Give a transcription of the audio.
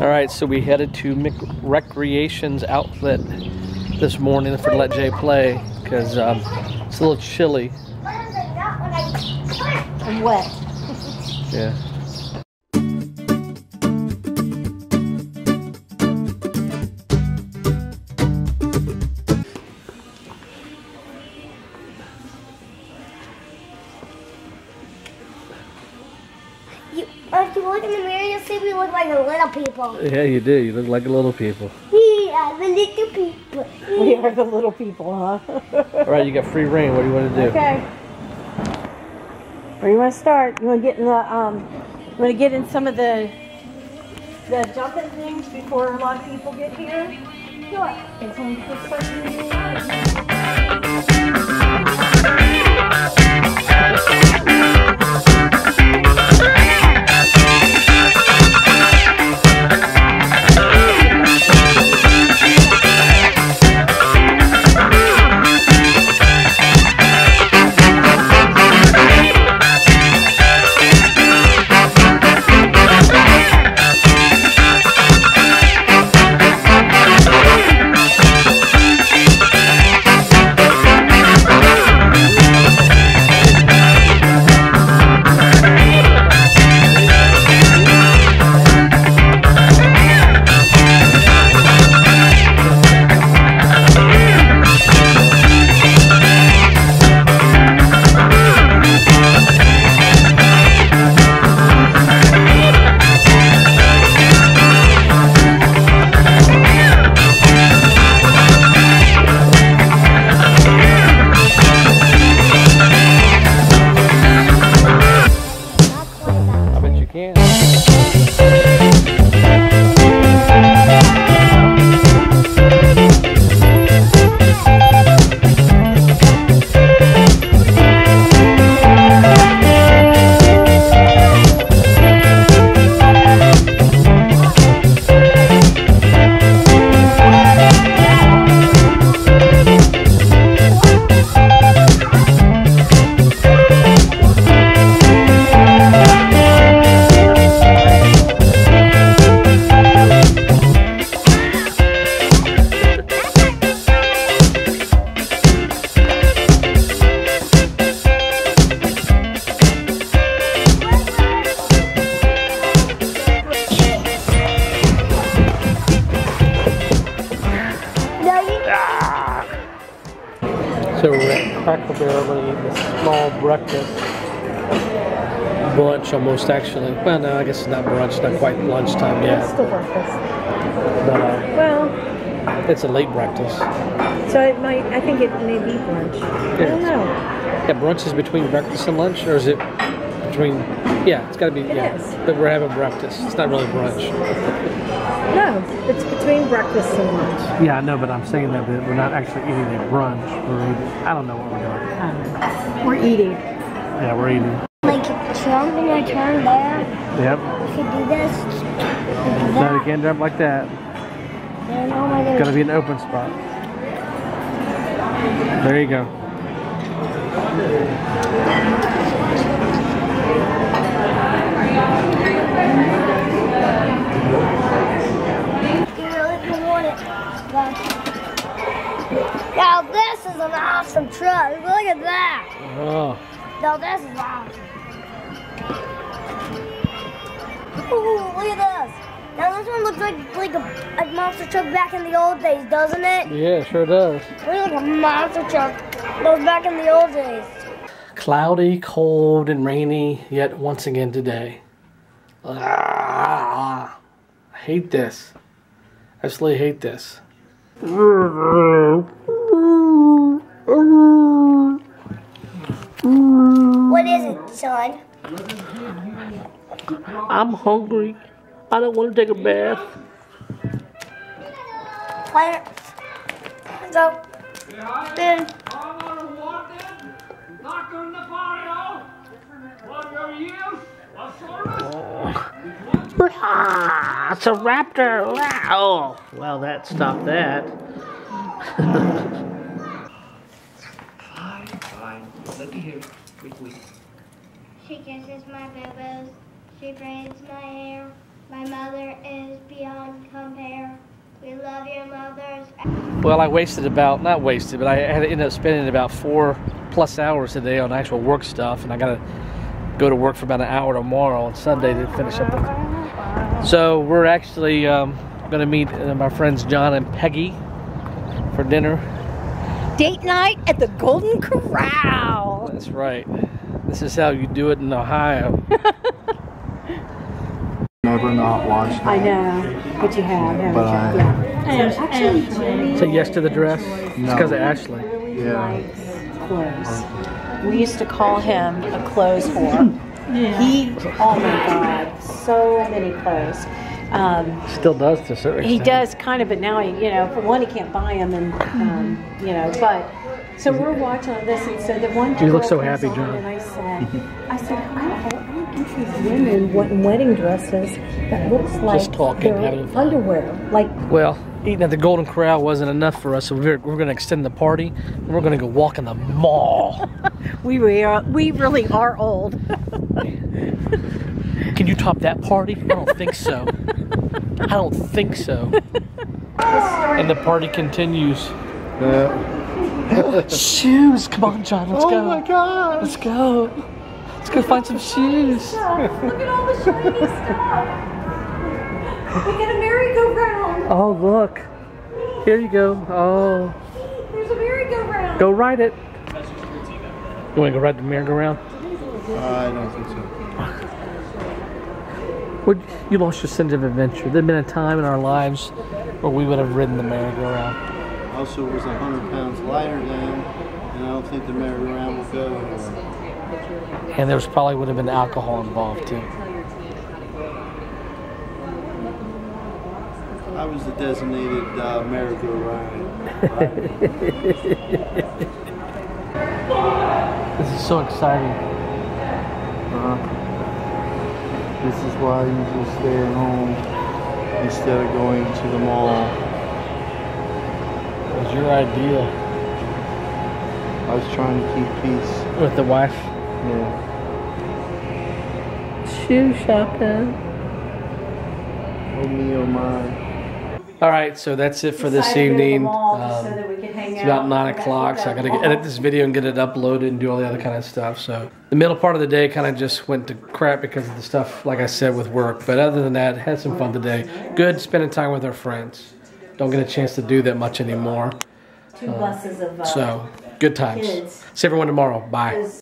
All right, so we headed to Mc Recreations Outlet this morning for Let Jay play because um, it's a little chilly. And wet. Yeah. We look like the little people. Yeah, you do. You look like a little people. We are the little people. We are the little people, huh? All right, you got free reign. What do you want to do? okay. Where do you want to start? You want to get in the um? You want to get in some of the the jumping things before a lot of people get here? Sure. No, So we're at Cracker Barrel to eat a small breakfast. Brunch almost actually. Well, no, I guess it's not brunch, not quite lunchtime yet. It's yet. still breakfast. But uh, Well, it's a late breakfast. so it might. I think it may be lunch. I don't know. Yeah, brunch is between breakfast and lunch, or is it between? Yeah, it's got to be. It yeah, is. but we're having breakfast. It's not really brunch. No, it's between breakfast and lunch. Yeah, I know, but I'm saying that but we're not actually eating a brunch. We're eating. I don't know what we're doing. I. We're eating. Yeah, we're eating. like jump and I turn there. Yep. You could do this. You could No, you can't jump like that. And oh my It's got to be an open spot. There you go. You really don't want it. But now this is an awesome truck. Look at that. Oh, No, this is awesome. Ooh, look at this. Now this one looks like like a, monster truck back in the old days, doesn't it? yeah, sure does. Looks like a monster truck was back in the old days. Cloudy, cold, and rainy yet once again today. Ah, I hate this. I absolutely hate this. What is it, son? I'm hungry. I don't want to take a bath. Player. Go. Then. Knock on the patio. What are you? A service? Ah, it's a raptor. Oh, well, that stopped that. Fine. She kisses my boo-boos. She braids my hair. My mother is beyond compare. We love your mothers. Well, I wasted about, not wasted, but I had to end up spending about four plus hours today on actual work stuff, and I got to go to work for about an hour tomorrow on Sunday to finish up. The... So we're actually um, going to meet uh, my friends John and Peggy for dinner Date night at the Golden Corral. That's right. This is how you do it in Ohio. Never not watched I know, but you have, haven't But I- you? Yeah. So actually, Say yes to the dress. It's because of Ashley. really Yeah. clothes. We used to call him a clothes whore. He, oh my God, so many clothes. Um, Still does to a certain he extent. does kind of, but now he, you know, for one, he can't buy them, and um, you know, but. So we're watching all this, and so the one. You look girl so comes happy, on, John. And I said, I said, I don't, I don't get these women wedding dresses that looks like talking, they're having fun. underwear, like Well, eating at the Golden Corral wasn't enough for us, so we're, we're going to extend the party. and We're going to go walk in the mall. we are. We really are old. Can you top that party? I don't think so. I don't think so. And the party continues. Yeah. Shoes! Come on, John, let's Oh go. my god! Let's go. Let's go find some shoes. Look at all the shiny stuff. Look at a merry-go-round. Oh, look. Here you go. Oh, There's a merry-go-round. go ride it. You want to go ride the merry-go-round? I don't think so. Would you lost your sense of adventure? There'd been a time in our lives where we would have ridden the merry-go-round. Also, it was 100 pounds lighter then, and I don't think the merry-go-round will go anywhere. And there was probably would have been alcohol involved too. I was the designated uh, merry-go-round. This is so exciting. Uh, this is why you just stay at home instead of going to the mall. It was your idea I was trying to keep peace. with the wife. Yeah. Shoe shopping. Oh me, oh my. All right, so that's it for this Decided to go to the evening. Um, so that we could hang It's about nine o'clock, so I gotta get, edit this video and get it uploaded and do all the other kind of stuff. So the middle part of the day kind of just went to crap because of the stuff, like I said, with work. But other than that, had some fun today. Good spending time with our friends. Don't get a chance to do that much anymore. Two buses of uh, So good times. See everyone tomorrow. Bye.